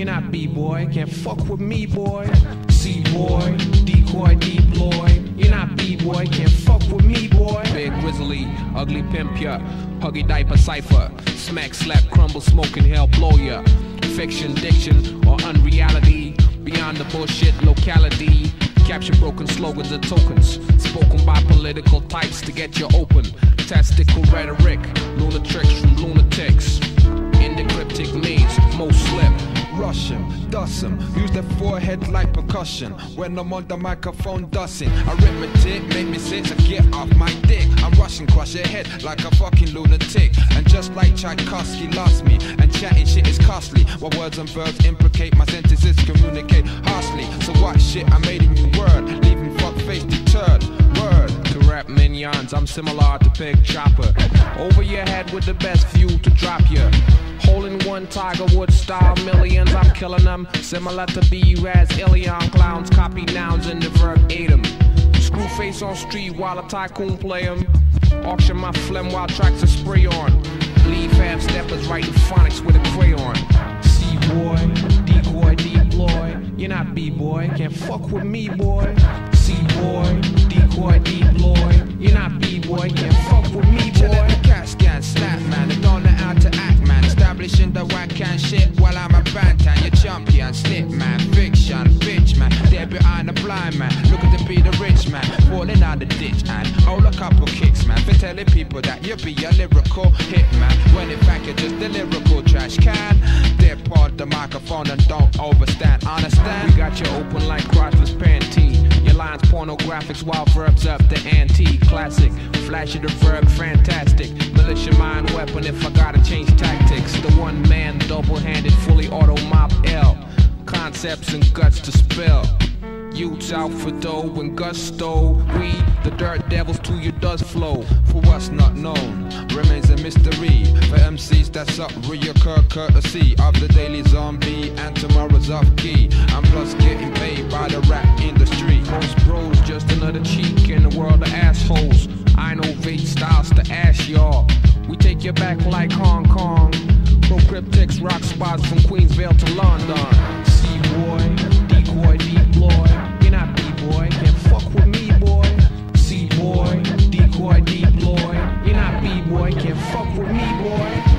You're not B-boy, can't fuck with me, boy. C-boy, decoy, deploy. You're not B-boy, can't fuck with me, boy. Big grizzly, ugly pimp ya, huggy diaper cipher. Smack, slap, crumble, smoking hell, blow ya. Fiction, diction, or unreality. Beyond the bullshit locality. Capture broken slogans and tokens. Spoken by political types to get you open. Tactical rhetoric, lunatics from lunatics. In the cryptic maze, most slip. Him, dust him, use their forehead like percussion. When I'm on the microphone, dusting. Arithmetic make me sit to get off my dick. I'm rushing, crush your head like a fucking lunatic. And just like Tchaikovsky lost me, and chatting shit is costly. While words and verbs implicate, my sentences communicate harshly. So what shit I made a new word, leaving fuck face deterred. Word. To rap minions, I'm similar to Big Chopper. Over your head with the best view to drop you. Tiger Woods style millions, I'm killing them. Similar to B-Raz, Ilion clowns, copy nouns in the verb ate 'em. Screw face on street while a tycoon play. Auction my phlegm while tracks are spray on. Leave half steppers writing phonics with a crayon. C-boy, decoy, deploy. You're not B-boy, can't fuck with me, boy. Blind man, looking to be the rich man. Falling out the ditch and hold a couple kicks man. For telling people that you be a lyrical hit man. When in fact you're just a lyrical trash can. They're part the microphone and don't overstand. Understand? We got you open like crotchless panty. Your lines pornographics while verbs up the ante. Classic, flash of the verb, fantastic. Militia mind weapon if I gotta change tactics. The one man, double handed, fully auto mop L. Concepts and guts to spell. Youths out for dough and gusto. We, the dirt devils, to your dust flow. For what's not known remains a mystery. For MCs that's up, reoccur courtesy of the daily zombie and tomorrow's off key. I'm plus getting paid by the rap industry. Most bros just another cheek in the world of assholes. I innovate styles to ash y'all. We take you back like Hong Kong. Pro cryptics rock spots from Queensville to London. with me, boy.